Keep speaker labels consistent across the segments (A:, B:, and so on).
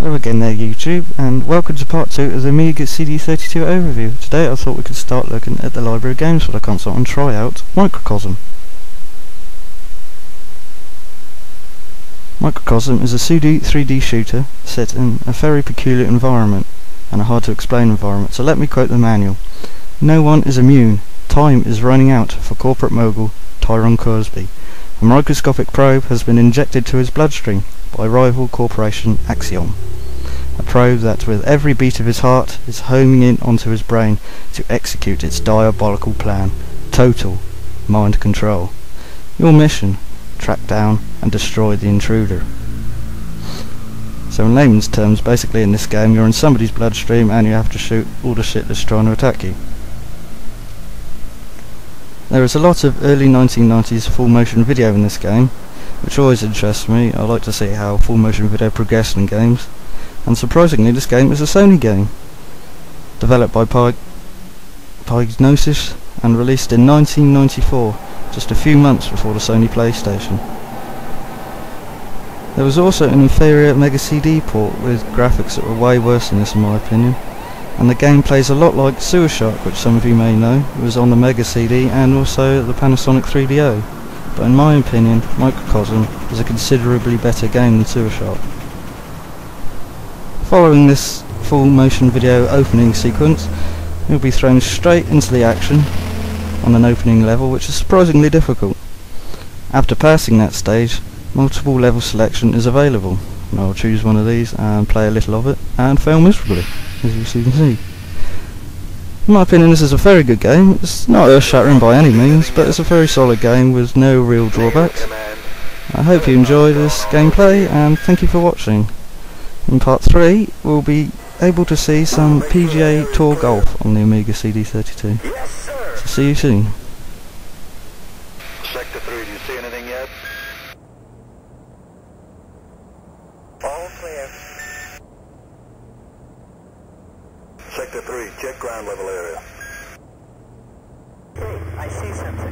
A: Hello again there YouTube, and welcome to part 2 of the Amiga CD32 overview. Today I thought we could start looking at the library of games for the console and try out Microcosm. Microcosm is a 2D 3D shooter set in a very peculiar environment, and a hard to explain environment, so let me quote the manual. No one is immune. Time is running out for corporate mogul Tiron Korsby. A microscopic probe has been injected to his bloodstream by rival corporation Axiom. A probe that with every beat of his heart is homing in onto his brain to execute its diabolical plan. Total mind control. Your mission, track down and destroy the intruder. So in layman's terms, basically in this game you're in somebody's bloodstream and you have to shoot all the shit that's trying to attack you. There is a lot of early 1990s full motion video in this game, which always interests me. I like to see how full motion video progressed in games. And surprisingly, this game is a Sony game, developed by Py Psygnosis and released in 1994, just a few months before the Sony PlayStation. There was also an inferior Mega CD port with graphics that were way worse than this in my opinion and the game plays a lot like Sewer Shark which some of you may know it was on the Mega CD and also the Panasonic 3DO but in my opinion Microcosm is a considerably better game than Sewer Shark. Following this full motion video opening sequence you'll be thrown straight into the action on an opening level which is surprisingly difficult. After passing that stage multiple level selection is available and I'll choose one of these and play a little of it and fail miserably as you can see. In my opinion this is a very good game. It's not earth-shattering by any means, but it's a very solid game with no real drawbacks. I hope you enjoy this gameplay and thank you for watching. In part 3 we'll be able to see some PGA Tour Golf on the Amiga CD32. So see you soon.
B: Sector 3, do you see anything yet?
C: All clear.
B: Sector 3, check ground level area.
C: Hey, I see something.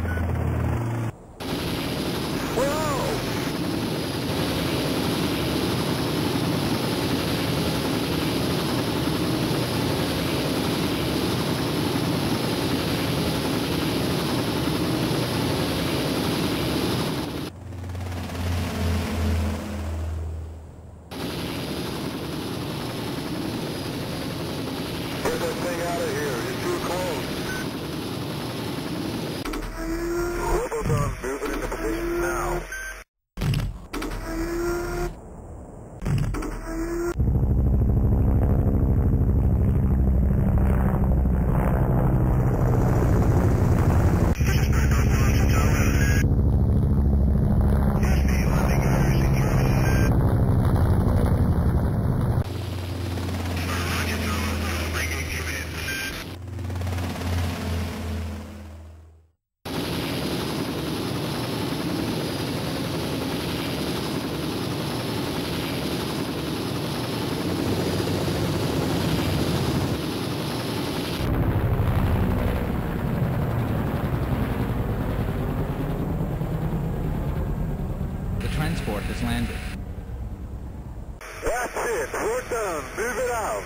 D: Has landed.
B: That's it. We're done. Move it out.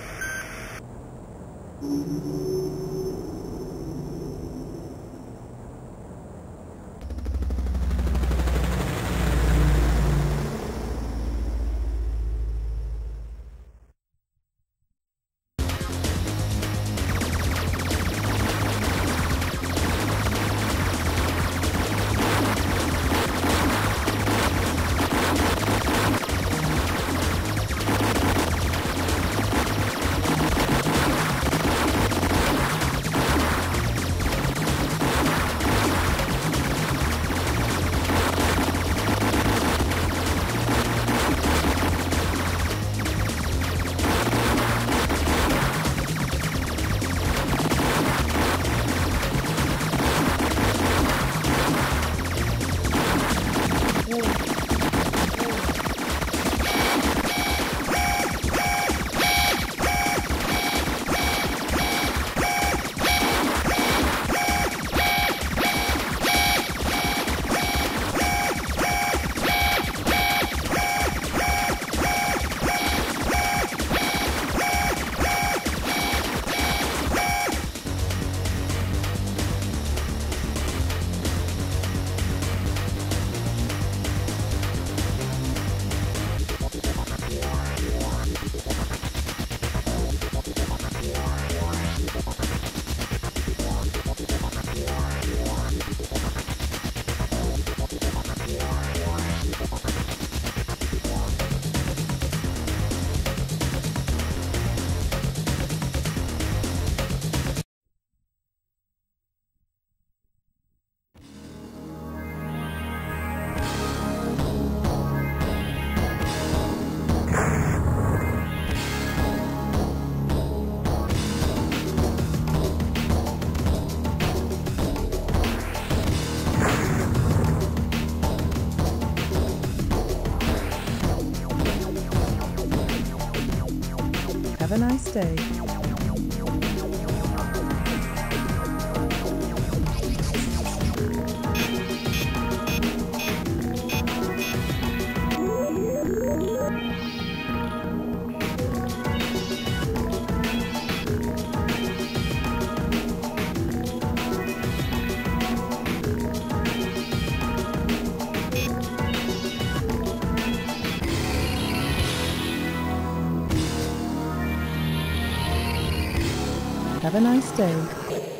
E: Have a nice day. Have a nice day.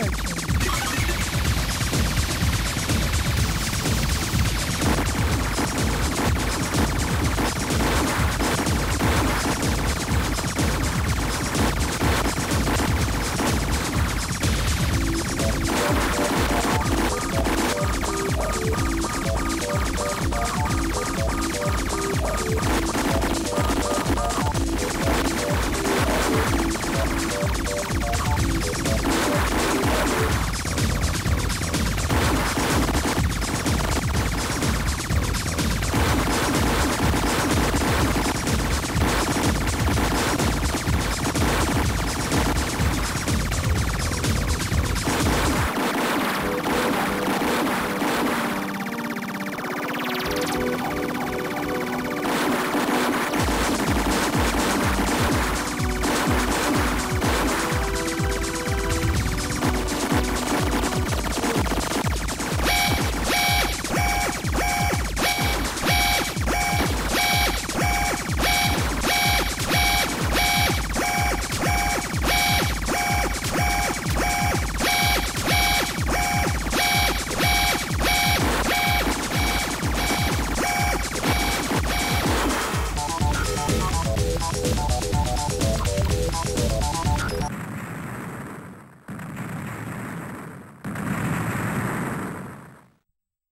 E: Junction approaching.